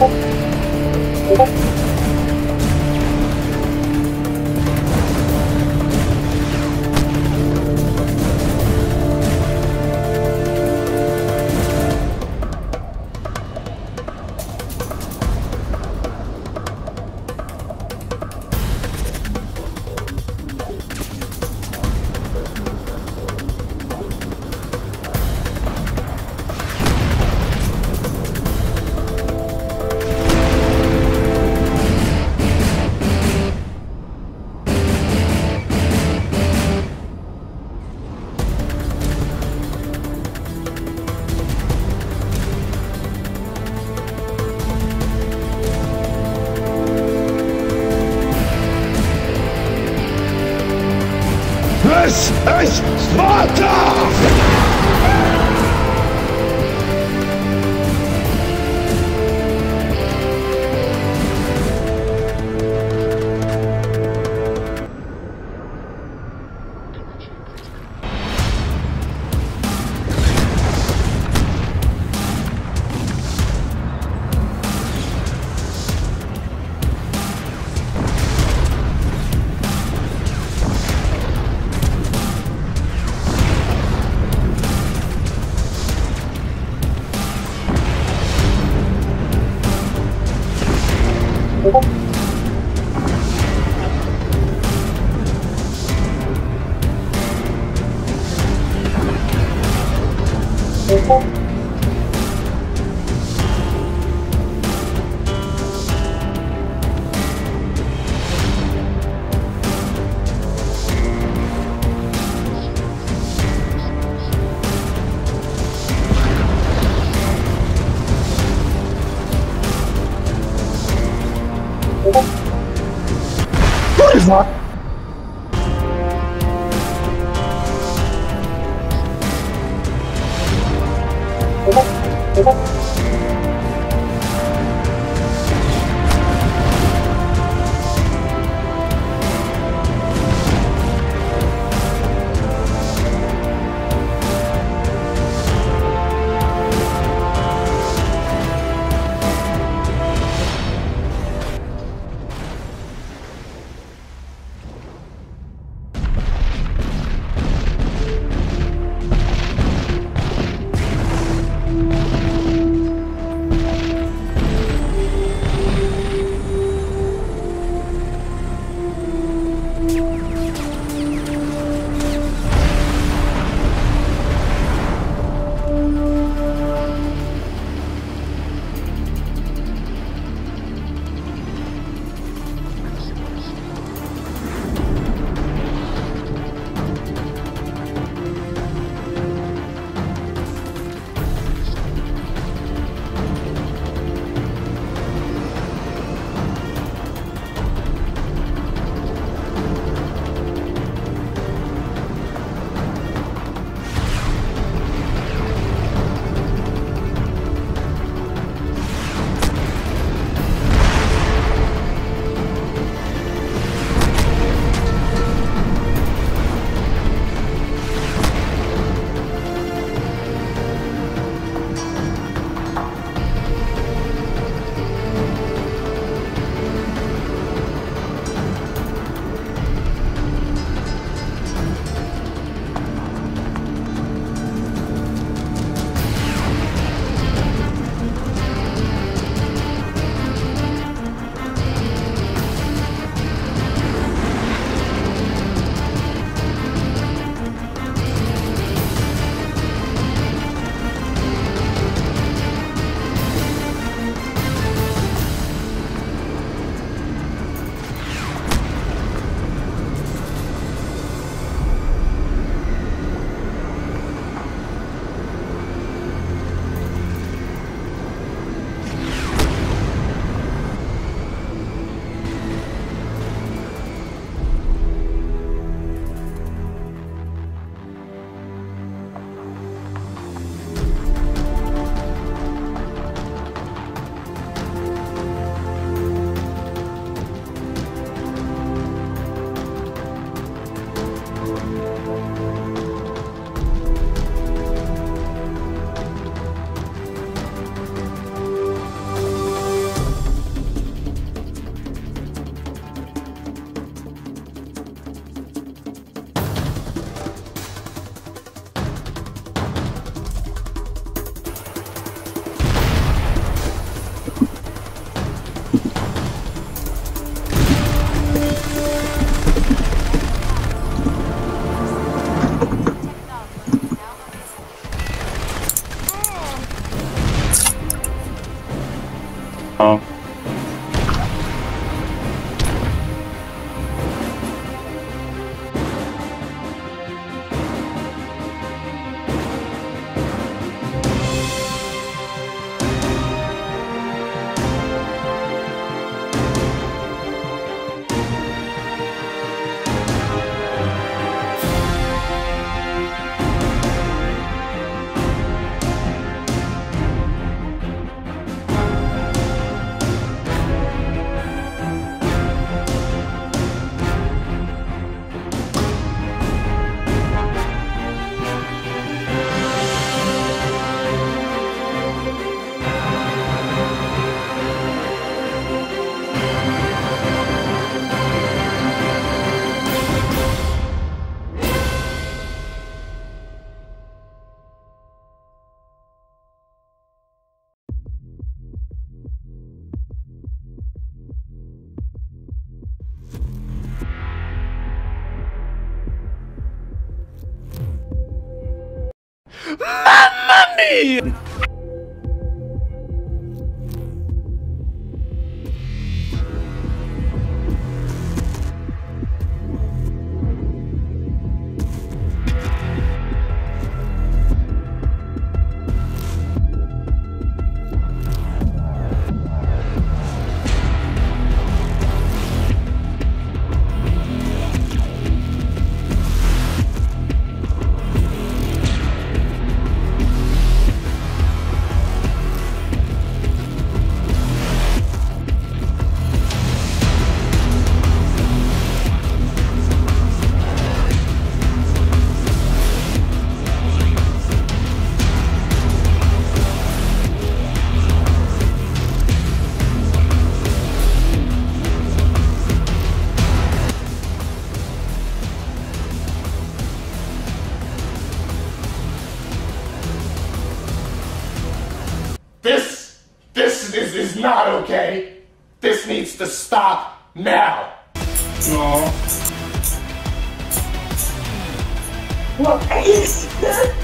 you. Sparta! not Oh. okay? This needs to stop now. Aww. What?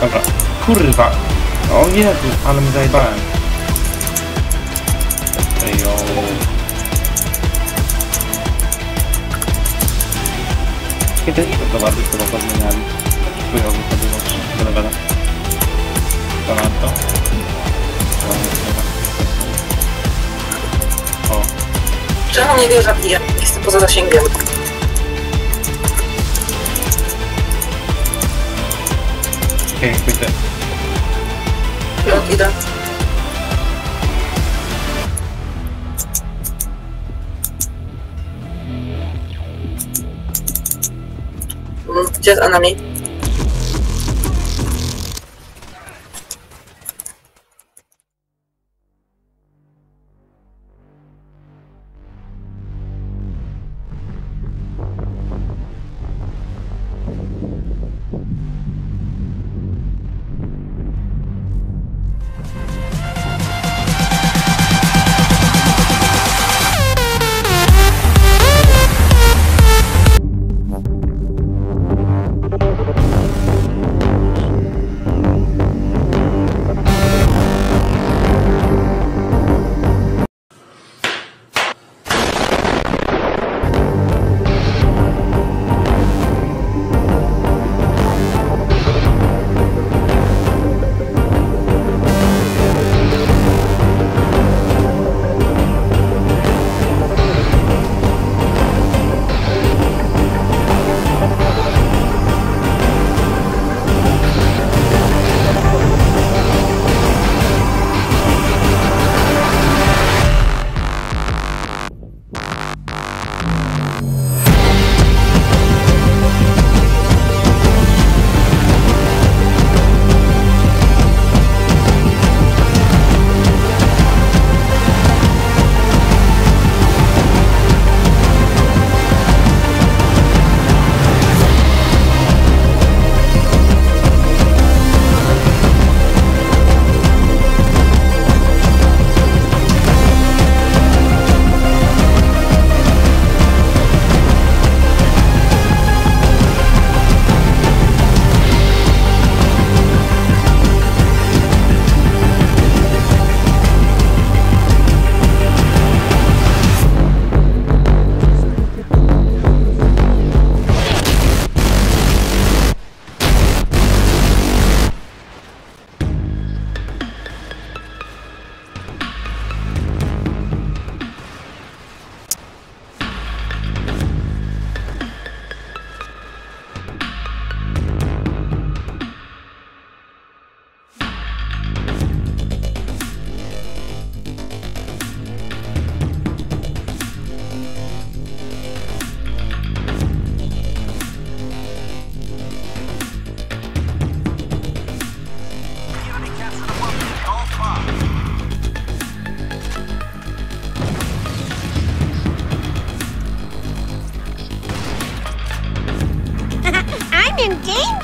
Dobra. Kurwa. O Jezu, ale mi zajebałem. Ejo. Kiedy to bardziej chyba pozmieniali. Taki chujowy to było Dobra, levela. To na to. O. Czemu nie wierzę, ja jestem poza zasięgiem. okay not that. Don't Mm, just underneath.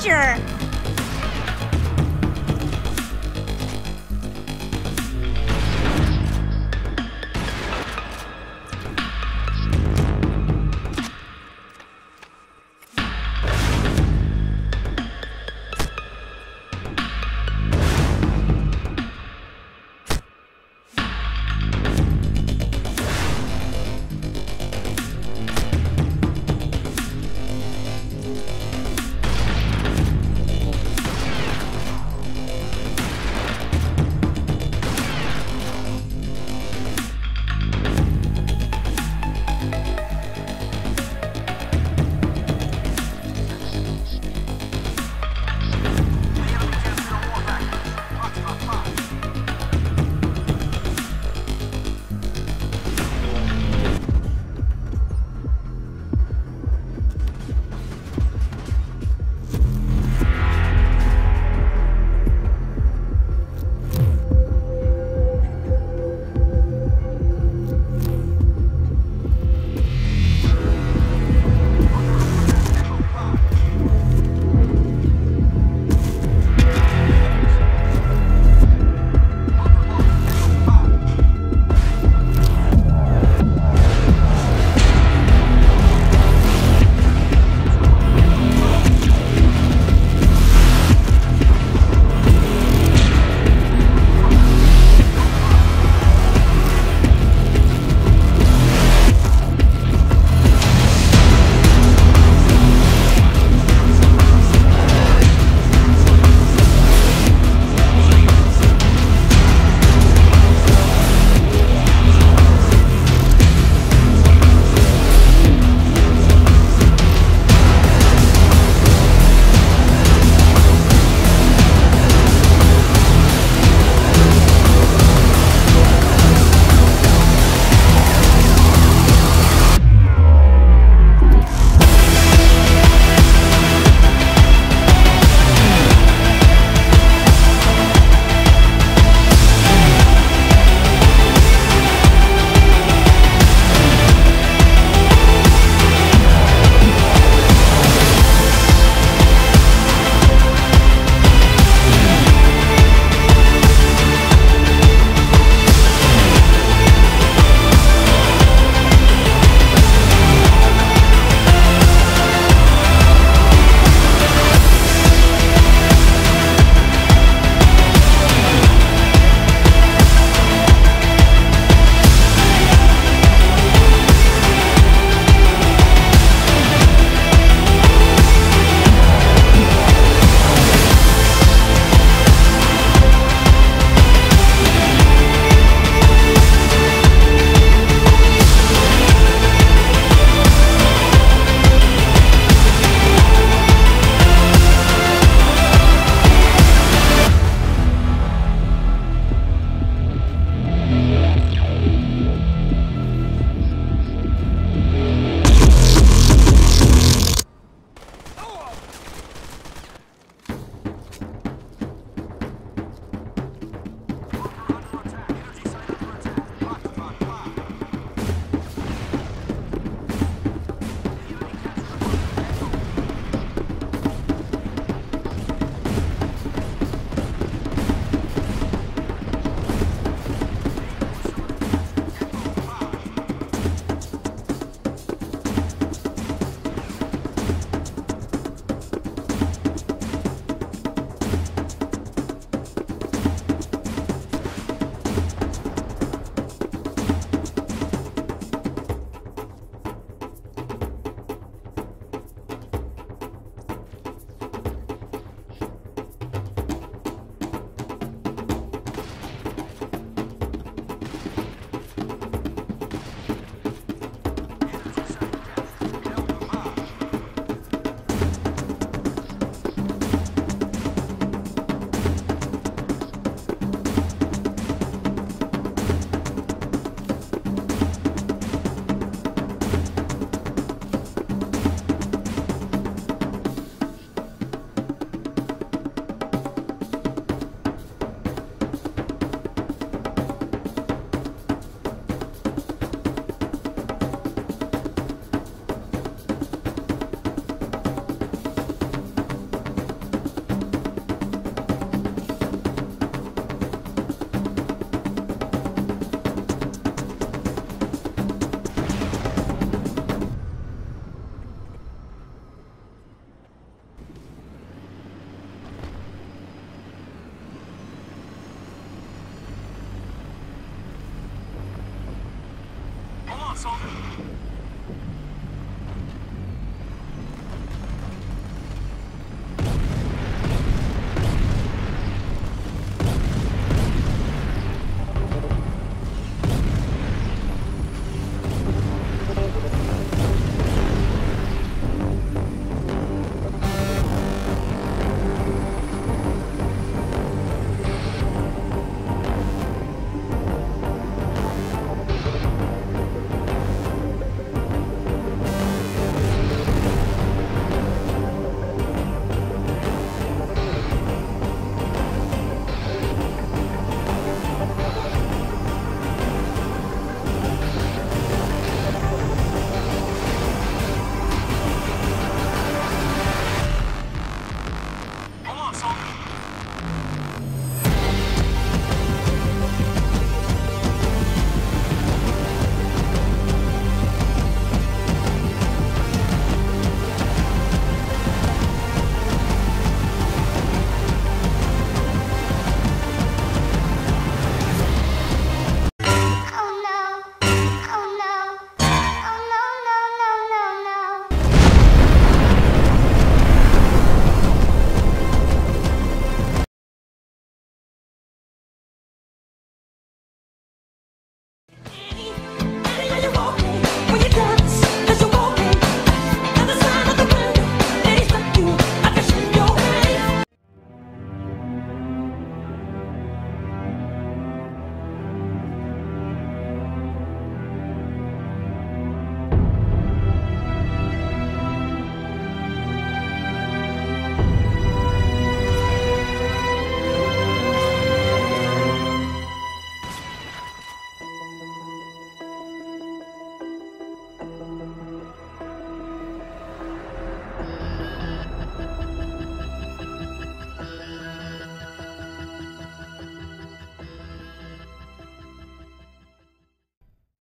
treasure!